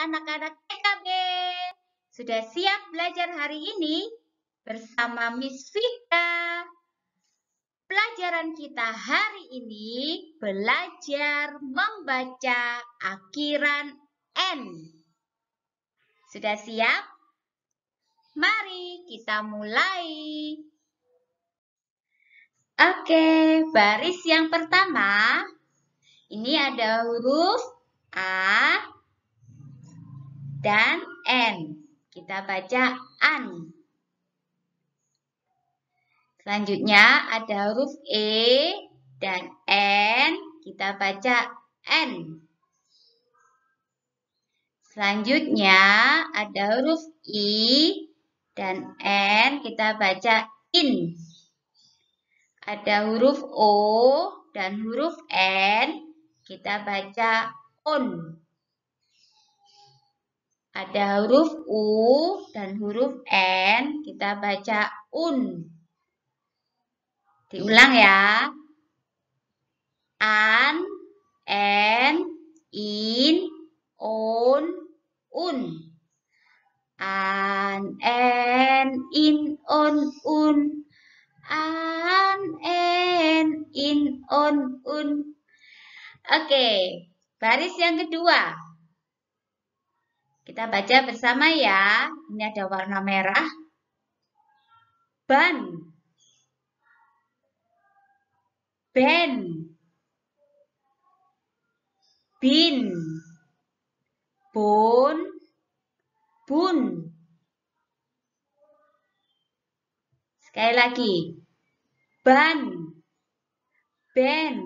anak-anak TKB. Sudah siap belajar hari ini bersama Miss Vita? Pelajaran kita hari ini belajar membaca akhiran N. Sudah siap? Mari kita mulai. Oke, baris yang pertama. Ini ada huruf A dan N. Kita baca an. Selanjutnya ada huruf E dan N. Kita baca N. Selanjutnya ada huruf I dan N. Kita baca in. Ada huruf O dan huruf N, kita baca on. Ada huruf U dan huruf N, kita baca un. Diulang ya. An, N, in, on, un. An, N, in, on, un an, en, in, on, un. Oke, baris yang kedua. Kita baca bersama ya. Ini ada warna merah. Ban. Ben. Bin. Bon. Bun. Sekali lagi. Ban. Ben.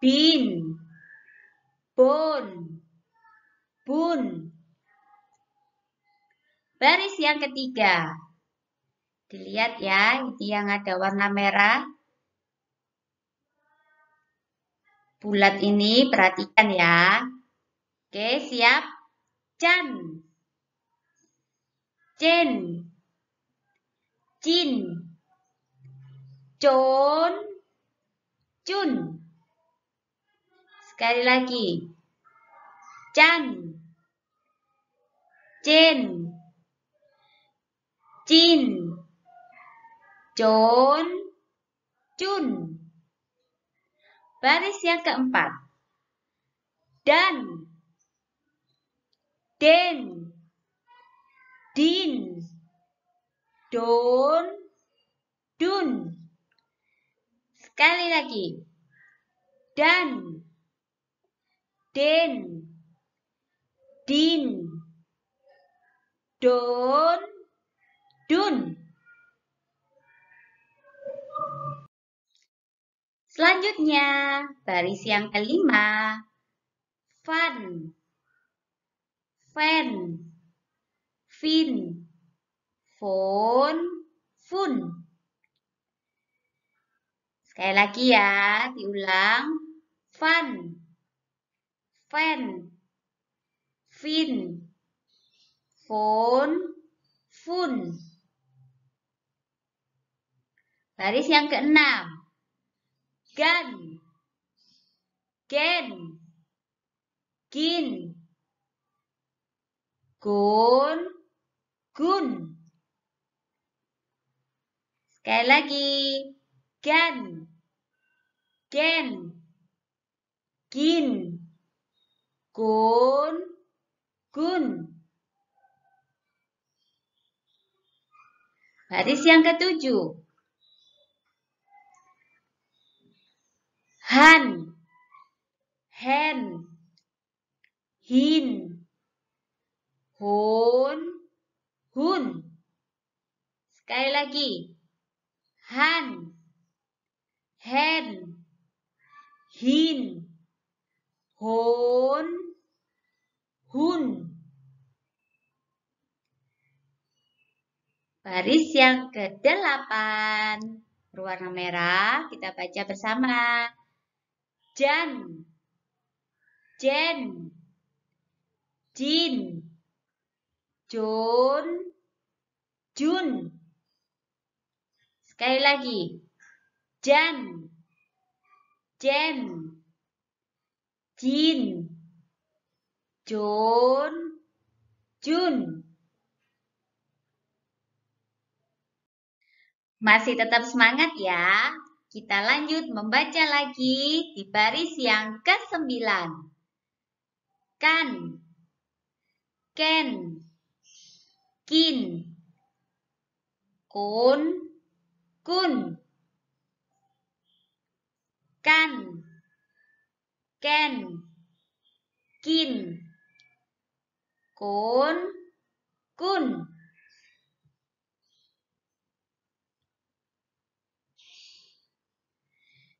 Bin. Bon. Bun. Baris yang ketiga. Dilihat ya, ini yang ada warna merah. Bulat ini perhatikan ya. Oke, siap. Chan. Jen. Jin Con Cun Sekali lagi Chan. Chen Jin Con Cun Baris yang keempat. Dan. Den. Din. Don, dun. Sekali lagi. Dan, den, din, don, dun. Selanjutnya, baris yang kelima. Fun, fan, fin, fun, fun. Sekali lagi ya, diulang. Fun, fan, fin, fun, fun. Baris yang keenam. Gan, gen, gin, gun, gun. Sekali lagi. Gan. Gen. Gin. Gun. Gun. Baris yang ketujuh. Han. Hen. Hin. Hun. Hun. Sekali lagi han, hen, hin, hon, hun. Baris yang ke-8 berwarna merah, kita baca bersama. Jan, jen, jin, jon, jun. Sekali lagi. Jan. Jen. Jin. Jun, Jun. Masih tetap semangat ya. Kita lanjut membaca lagi di baris yang ke-9. Kan, ken, kin, kun, kun, kan, ken, kin, kun, kun.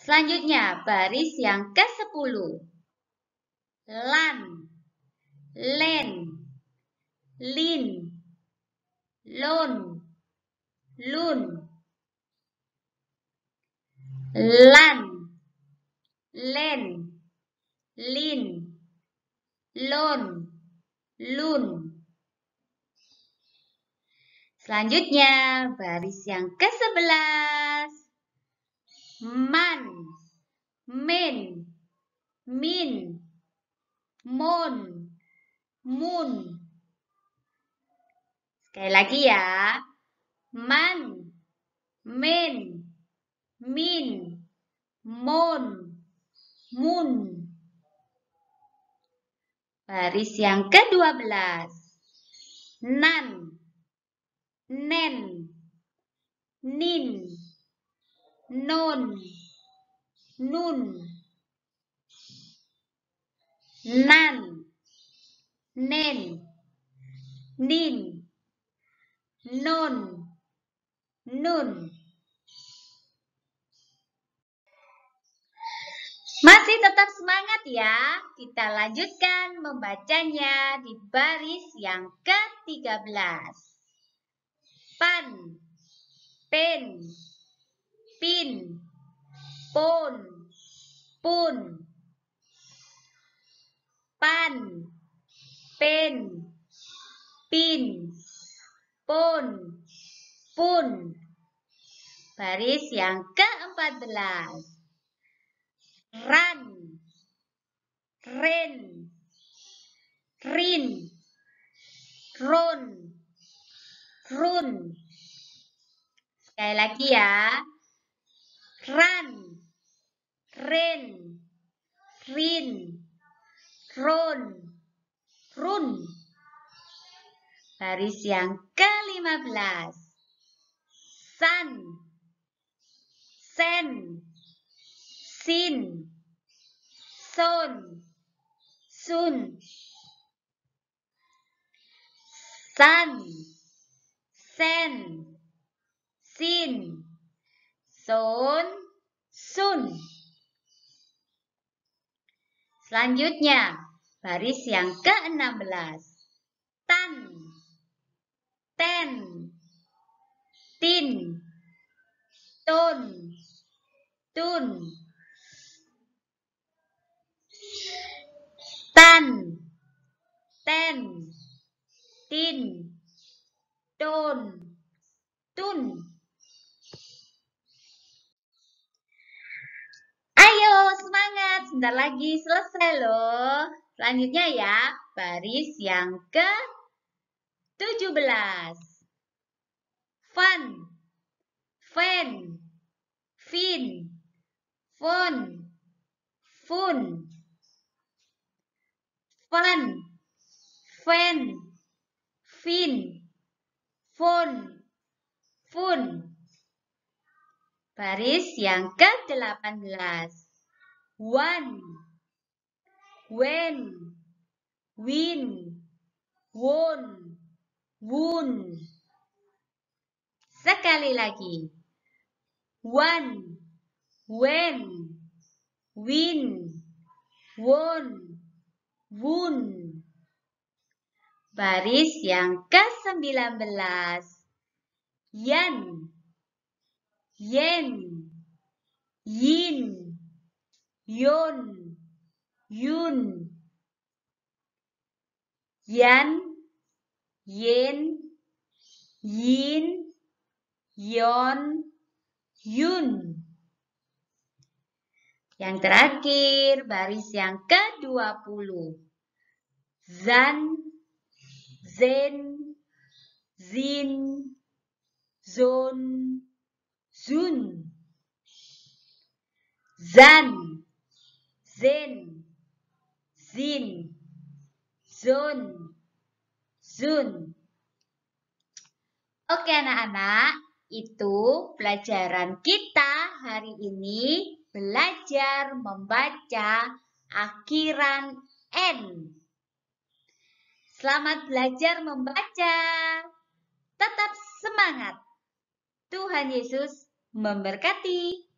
Selanjutnya, baris yang ke-10. Lan, len, lin, lon, lun. Lan, len, lin, lon, lun. Selanjutnya, baris yang ke-11 man, min, min, mon, mun. Sekali lagi ya. Man, min, min, mon, mun. Baris yang ke-12. Nan, nen, nin, non, nun, nan, nen, nin, non, nun. Masih tetap semangat ya. Kita lanjutkan membacanya di baris yang ke-13. Pan, pen, pin, pon, pun, pan, pen, pin, pon, pun. Baris yang ke-14. Ran, ren, rin, ron, run. Sekali lagi ya. Ran, ren, rin, ron, run. Baris yang ke-15. San, sen, sin, son, sun. San, sen, sin, Sun, sun. Selanjutnya, baris yang ke-16. Tan, ten, tin, tun, tun. Tan, ten, tin, tun, tun. semangat. Sebentar lagi selesai loh. Selanjutnya ya, baris yang ke-17. Fun, fan, fin, fun, fun. Fun, fan, fin, fun, fun. Baris yang ke-18 one, when, win, won, woon. Sekali lagi. One, when, win, won, woon. Baris yang ke-19. Yan, yen, yin, Yun, Yun. Yan, Yen, Yin, Yon, Yun. Yang terakhir, baris yang ke-20. zan, zen, zin, zon, zun, zan, zen, zin, zon, zun. Oke anak-anak, itu pelajaran kita hari ini belajar membaca akhiran N. Selamat belajar membaca. Tetap semangat. Tuhan Yesus memberkati.